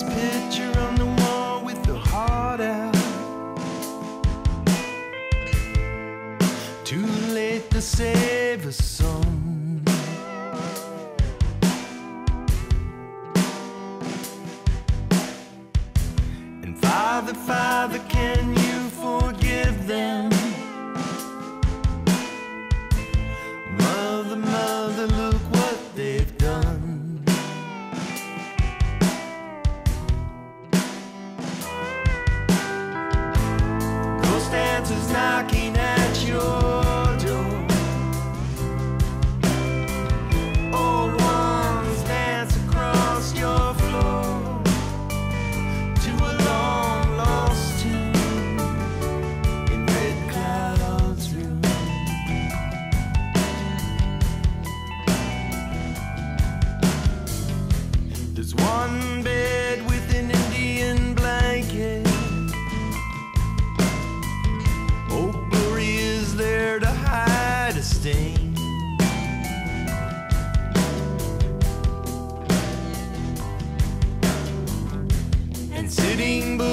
this picture on the wall with the heart out. Too late to save a song. And Father, Father, can you Ghost knocking at your door. Old ones dance across your floor to a long lost tune in Red Cloud's room. There's one And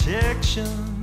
protection.